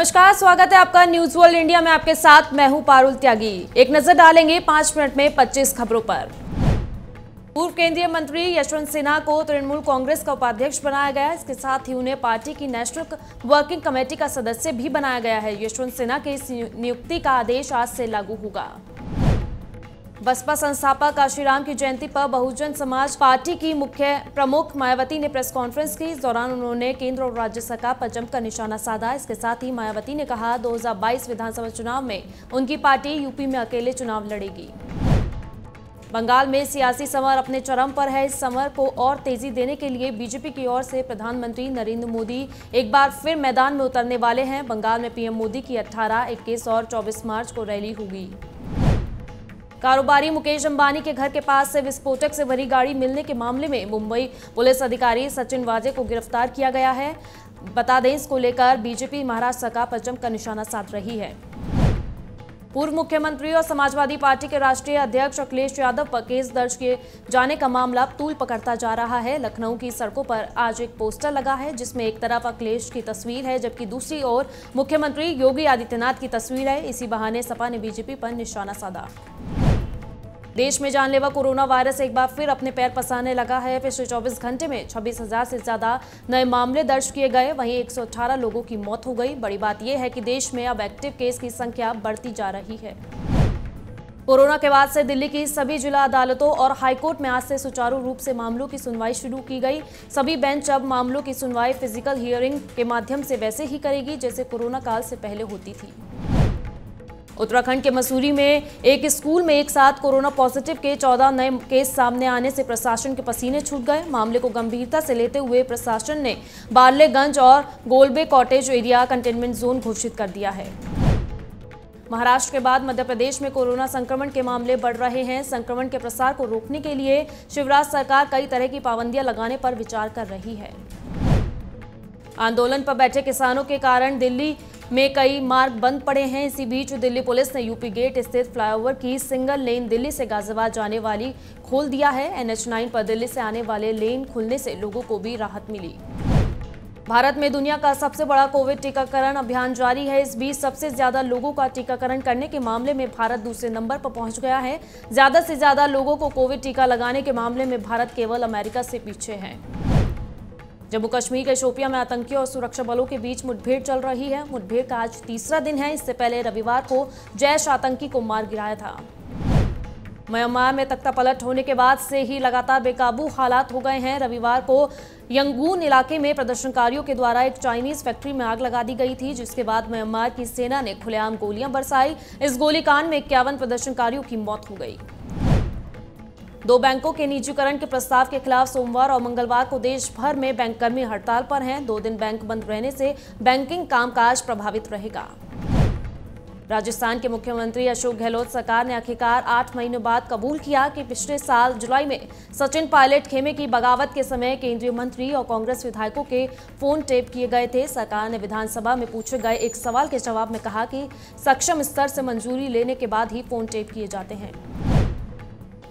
नमस्कार, स्वागत है आपका न्यूज़ वर्ल्ड इंडिया में आपके साथ। मैं हूँ पारुल त्यागी। एक नज़र डालेंगे पाँच मिनट में 25 खबरों पर। पूर्व केंद्रीय मंत्री यशवंत सिन्हा को तृणमूल कांग्रेस का उपाध्यक्ष बनाया गया इसके साथ ही उन्हें पार्टी की नेशनल वर्किंग कमेटी का सदस्य भी बनाया गया है। यशवंत सिन्हा के इस नियुक्ति का आदेश आज से लागू होगा। बसपा संस्थापक काशीराम की जयंती पर बहुजन समाज पार्टी की मुख्य प्रमुख मायावती ने प्रेस कॉन्फ्रेंस की। इस दौरान उन्होंने केंद्र और राज्य सरकार पर जमकर निशाना साधा। इसके साथ ही मायावती ने कहा 2022 विधानसभा चुनाव में उनकी पार्टी यूपी में अकेले चुनाव लड़ेगी। बंगाल में सियासी समर अपने चरम पर है। इस समर को और तेज़ी देने के लिए बीजेपी की ओर से प्रधानमंत्री नरेंद्र मोदी एक बार फिर मैदान में उतरने वाले हैं। बंगाल में पीएम मोदी की 18, 21 और 24 मार्च को रैली होगी। कारोबारी मुकेश अंबानी के घर के पास से विस्फोटक से भरी गाड़ी मिलने के मामले में मुंबई पुलिस अधिकारी सचिन वाजे को गिरफ़्तार किया गया है। बता दें, इसको लेकर बीजेपी महाराष्ट्र सरकार पर जमकर निशाना साध रही है। पूर्व मुख्यमंत्री और समाजवादी पार्टी के राष्ट्रीय अध्यक्ष अखिलेश यादव पर केस दर्ज किए जाने का मामला तूल पकड़ता जा रहा है। लखनऊ की सड़कों पर आज एक पोस्टर लगा है, जिसमें एक तरफ़ अखिलेश की तस्वीर है, जबकि दूसरी ओर मुख्यमंत्री योगी आदित्यनाथ की तस्वीर है। इसी बहाने सपा ने बीजेपी पर निशाना साधा। देश में जानलेवा कोरोना वायरस एक बार फिर अपने पैर पसारने लगा है। पिछले 24 घंटे में 26,000 से ज़्यादा नए मामले दर्ज किए गए। वहीं 118 लोगों की मौत हो गई। बड़ी बात यह है कि देश में अब एक्टिव केस की संख्या बढ़ती जा रही है। कोरोना के बाद से दिल्ली की सभी जिला अदालतों और हाईकोर्ट में आज से सुचारू रूप से मामलों की सुनवाई शुरू की गई। सभी बेंच अब मामलों की सुनवाई फ़िज़िकल हियरिंग के माध्यम से वैसे ही करेगी जैसे कोरोना काल से पहले होती थी। उत्तराखंड के मसूरी में एक स्कूल में एक साथ कोरोना पॉजिटिव के 14 नए केस सामने आने से प्रशासन के पसीने छूट गए। मामले को गंभीरता से लेते हुए प्रशासन ने बार्लेगंज और गोलबे कॉटेज एरिया कंटेनमेंट जोन घोषित कर दिया है। महाराष्ट्र के बाद मध्य प्रदेश में कोरोना संक्रमण के मामले बढ़ रहे हैं। संक्रमण के प्रसार को रोकने के लिए शिवराज सरकार कई तरह की पाबंदियाँ लगाने पर विचार कर रही है। आंदोलन पर बैठे किसानों के कारण दिल्ली में कई मार्ग बंद पड़े हैं। इसी बीच दिल्ली पुलिस ने यूपी गेट स्थित फ्लाईओवर की सिंगल लेन दिल्ली से गाजियाबाद जाने वाली खोल दिया है। एनएच नाइन पर दिल्ली से आने वाले लेन खुलने से लोगों को भी राहत मिली। भारत में दुनिया का सबसे बड़ा कोविड टीकाकरण अभियान जारी है। इस बीच सबसे ज़्यादा लोगों का टीकाकरण करने के मामले में भारत दूसरे नंबर पर पहुँच गया है। ज़्यादा से ज़्यादा लोगों को कोविड टीका लगाने के मामले में भारत केवल अमेरिका से पीछे है। जम्मू कश्मीर के शोपिया में आतंकियों और सुरक्षा बलों के बीच मुठभेड़ चल रही है। मुठभेड़ का आज तीसरा दिन है। इससे पहले रविवार को जैश आतंकी को मार गिराया था। म्यांमार में तख्ता पलट होने के बाद से ही लगातार बेकाबू हालात हो गए हैं। रविवार को यंगून इलाके में प्रदर्शनकारियों के द्वारा एक चाइनीज़ फैक्ट्री में आग लगा दी गई थी, जिसके बाद म्यांमार की सेना ने खुलेआम गोलियाँ बरसाई। इस गोलीकांड में इक्यावन प्रदर्शनकारियों की मौत हो गई। दो बैंकों के निजीकरण के प्रस्ताव के खिलाफ सोमवार और मंगलवार को देश भर में बैंककर्मी हड़ताल पर हैं। दो दिन बैंक बंद रहने से बैंकिंग कामकाज प्रभावित रहेगा। राजस्थान के मुख्यमंत्री अशोक गहलोत सरकार ने आखिरकार आठ महीनों बाद कबूल किया कि पिछले साल जुलाई में सचिन पायलट खेमे की बगावत के समय केंद्रीय मंत्री और कांग्रेस विधायकों के फ़ोन टेप किए गए थे। सरकार ने विधानसभा में पूछे गए एक सवाल के जवाब में कहा कि सक्षम स्तर से मंजूरी लेने के बाद ही फ़ोन टेप किए जाते हैं।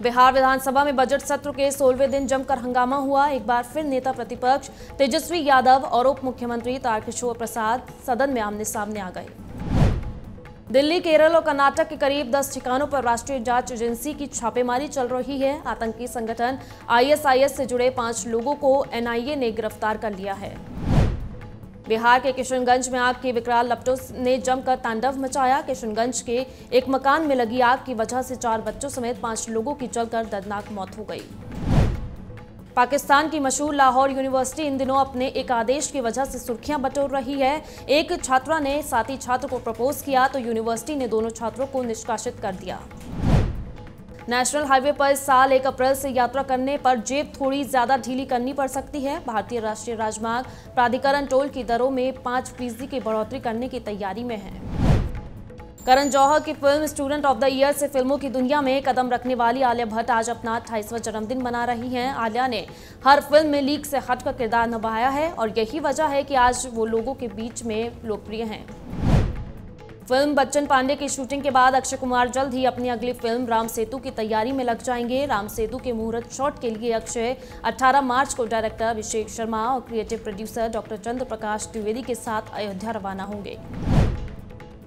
बिहार विधानसभा में बजट सत्र के सोलहवें दिन जमकर हंगामा हुआ। एक बार फिर नेता प्रतिपक्ष तेजस्वी यादव और उप मुख्यमंत्री तारकिशोर प्रसाद सदन में आमने सामने आ गए। दिल्ली, केरल और कर्नाटक के करीब 10 ठिकानों पर राष्ट्रीय जाँच एजेंसी की छापेमारी चल रही है। आतंकी संगठन आईएसआईएस से जुड़े पाँच लोगों को एनआईए ने गिरफ़्तार कर लिया है। बिहार के किशनगंज में आग की विकराल लपटों ने जमकर तांडव मचाया। किशनगंज के एक मकान में लगी आग की वजह से चार बच्चों समेत पाँच लोगों की जलकर दर्दनाक मौत हो गई। पाकिस्तान की मशहूर लाहौर यूनिवर्सिटी इन दिनों अपने एक आदेश की वजह से सुर्खियाँ बटोर रही है। एक छात्रा ने साथी छात्र को प्रपोज किया तो यूनिवर्सिटी ने दोनों छात्रों को निष्कासित कर दिया। नेशनल हाईवे पर इस साल एक अप्रैल से यात्रा करने पर जेब थोड़ी ज़्यादा ढीली करनी पड़ सकती है। भारतीय राष्ट्रीय राजमार्ग प्राधिकरण टोल की दरों में पाँच फ़ीसदी की बढ़ोतरी करने की तैयारी में है। करण जौहर की film student of the year से फ़िल्मों की दुनिया में कदम रखने वाली आलिया भट्ट आज अपना अट्ठाईसवां जन्मदिन मना रही हैं। आलिया ने हर फ़िल्म में लीक से हट का किरदार निभाया है और यही वजह है कि आज वो लोगों के बीच में लोकप्रिय हैं। फ़िल्म बच्चन पांडे की शूटिंग के बाद अक्षय कुमार जल्द ही अपनी अगली फ़िल्म राम सेतु की तैयारी में लग जाएँगे। राम सेतु के मुहूर्त शॉट के लिए अक्षय 18 मार्च को डायरेक्टर अभिषेक शर्मा और creative producer doctor Chandra Prakash Dwivedi के साथ अयोध्या रवाना होंगे।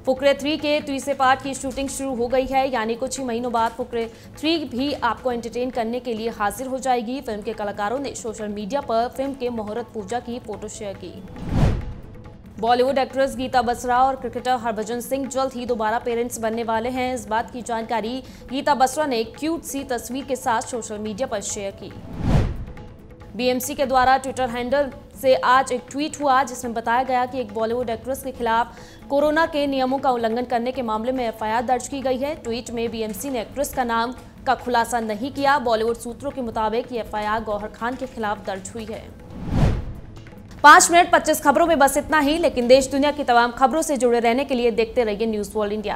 फुकरे थ्री के तीसरे पार्ट की शूटिंग शुरू हो गई है। यानी कुछ ही महीनों बाद फुकरे थ्री भी आपको एंटरटेन करने के लिए हाजिर हो जाएगी। फ़िल्म के कलाकारों ने सोशल मीडिया पर फ़िल्म के मुहूर्त पूजा की, फ़ोटो शेयर की। बॉलीवुड एक्ट्रेस गीता बसरा और क्रिकेटर हरभजन सिंह जल्द ही दोबारा पेरेंट्स बनने वाले हैं। इस बात की जानकारी गीता बसरा ने क्यूट सी तस्वीर के साथ सोशल मीडिया पर शेयर की। बीएमसी के द्वारा ट्विटर हैंडल से आज एक ट्वीट हुआ, जिसमें बताया गया कि एक बॉलीवुड एक्ट्रेस के खिलाफ कोरोना के नियमों का उल्लंघन करने के मामले में एफआईआर दर्ज की गई है। ट्वीट में बीएमसी ने एक्ट्रेस का नाम का खुलासा नहीं किया। बॉलीवुड सूत्रों के मुताबिक ये एफआईआर गौहर खान के खिलाफ दर्ज हुई है। पाँच मिनट पच्चीस खबरों में बस इतना ही, लेकिन देश दुनिया की तमाम खबरों से जुड़े रहने के लिए देखते रहिए न्यूज़ वर्ल्ड इंडिया